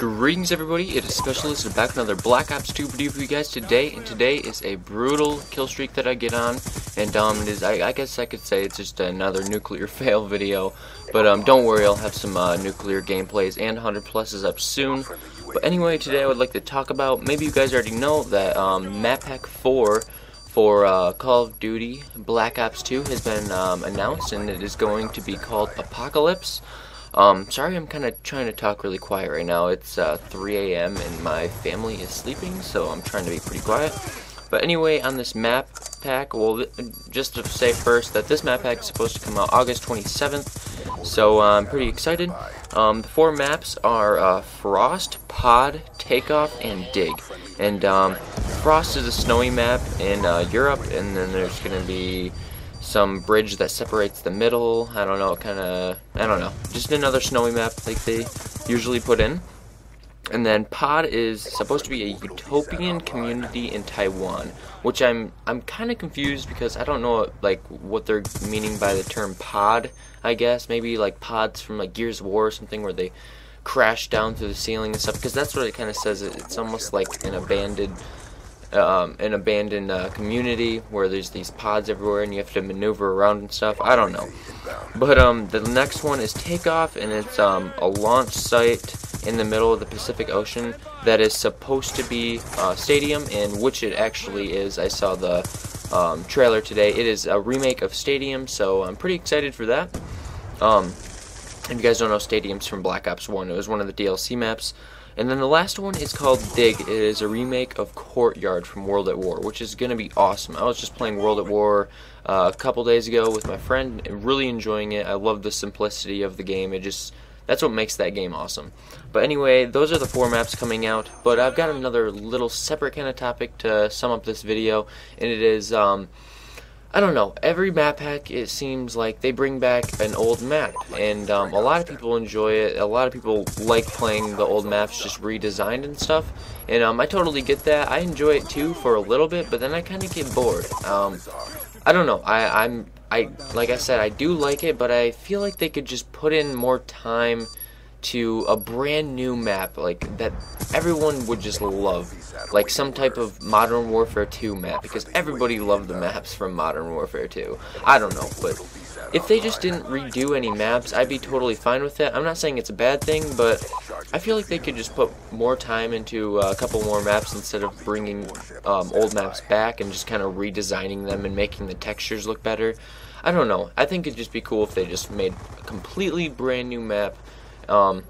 Greetings everybody, it is Specialist and back with another Black Ops 2 video for you guys today, and today is a brutal kill streak that I get on, and um, it is, I, I guess I could say it's just another nuclear fail video, but um, don't worry, I'll have some uh, nuclear gameplays and 100 pluses up soon, but anyway, today I would like to talk about, maybe you guys already know that um, Map Pack 4 for uh, Call of Duty Black Ops 2 has been um, announced, and it is going to be called Apocalypse, um, sorry I'm kind of trying to talk really quiet right now. It's uh, 3 a.m. and my family is sleeping, so I'm trying to be pretty quiet. But anyway, on this map pack, well, just to say first that this map pack is supposed to come out August 27th, so uh, I'm pretty excited. Um, the four maps are uh, Frost, Pod, Takeoff, and Dig. And um, Frost is a snowy map in uh, Europe, and then there's going to be some bridge that separates the middle. I don't know, kind of, I don't know. Just another snowy map like they usually put in. And then Pod is supposed to be a utopian community in Taiwan, which I'm I'm kind of confused because I don't know like what they're meaning by the term pod. I guess maybe like pods from like Gears of War or something where they crash down through the ceiling and stuff because that's what it kind of says. It's almost like an abandoned um, an abandoned uh, community where there's these pods everywhere and you have to maneuver around and stuff. I don't know. But um, the next one is Takeoff, and it's um, a launch site in the middle of the Pacific Ocean that is supposed to be a stadium, and which it actually is. I saw the um, trailer today. It is a remake of Stadium, so I'm pretty excited for that. Um, if you guys don't know Stadium's from Black Ops 1, it was one of the DLC maps. And then the last one is called Dig. It is a remake of Courtyard from World at War, which is going to be awesome. I was just playing World at War uh, a couple days ago with my friend and really enjoying it. I love the simplicity of the game. It just that's what makes that game awesome. But anyway, those are the four maps coming out. But I've got another little separate kind of topic to sum up this video, and it is um, I don't know. Every map pack, it seems like they bring back an old map, and um, a lot of people enjoy it. A lot of people like playing the old maps just redesigned and stuff, and um, I totally get that. I enjoy it too for a little bit, but then I kind of get bored. Um, I don't know. I, I'm I like I said, I do like it, but I feel like they could just put in more time to a brand new map like that everyone would just love. Like some type of modern warfare 2 map because everybody loved the maps from modern warfare 2 i don't know but if they just didn't redo any maps i'd be totally fine with it. I'm not saying it's a bad thing but i feel like they could just put more time into a couple more maps instead of bringing um, old maps back and just kind of redesigning them and making the textures look better. I don't know. I think it'd just be cool if they just made a completely brand new map um,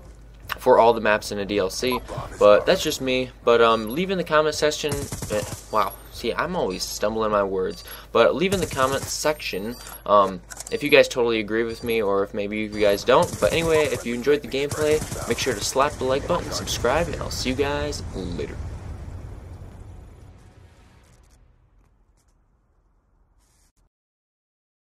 for all the maps in a DLC. But that's just me. But um, leave in the comment section. Eh, wow, see, I'm always stumbling my words. But leave in the comment section um, if you guys totally agree with me or if maybe you guys don't. But anyway, if you enjoyed the gameplay, make sure to slap the like button, subscribe, and I'll see you guys later.